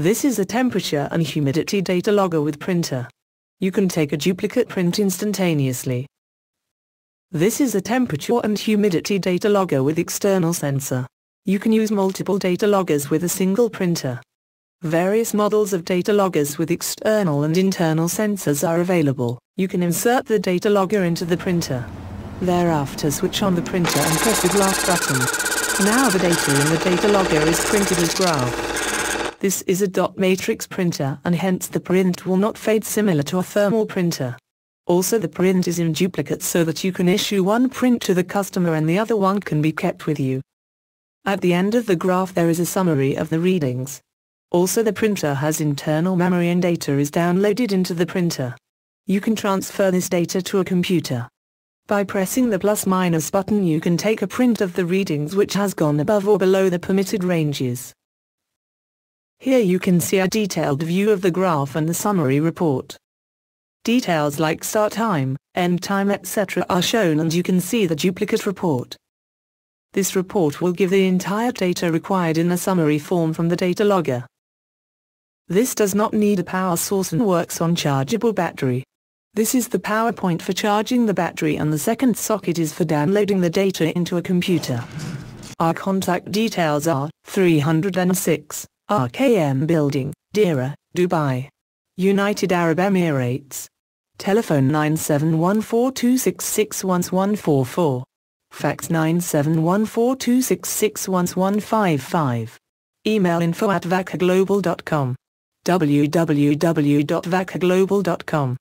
This is a temperature and humidity data logger with printer. You can take a duplicate print instantaneously. This is a temperature and humidity data logger with external sensor. You can use multiple data loggers with a single printer. Various models of data loggers with external and internal sensors are available. You can insert the data logger into the printer. Thereafter switch on the printer and press the graph button. Now the data in the data logger is printed as graph. This is a dot matrix printer and hence the print will not fade similar to a thermal printer. Also the print is in duplicate so that you can issue one print to the customer and the other one can be kept with you. At the end of the graph there is a summary of the readings. Also the printer has internal memory and data is downloaded into the printer. You can transfer this data to a computer. By pressing the plus minus button you can take a print of the readings which has gone above or below the permitted ranges. Here you can see a detailed view of the graph and the summary report. Details like start time, end time etc. are shown and you can see the duplicate report. This report will give the entire data required in a summary form from the data logger. This does not need a power source and works on chargeable battery. This is the power point for charging the battery and the second socket is for downloading the data into a computer. Our contact details are 306 RKM Building, Deira, Dubai, United Arab Emirates. Telephone 971426611144. Fax 971426611155. Email info at vackerglobal.com www.vackerglobal.com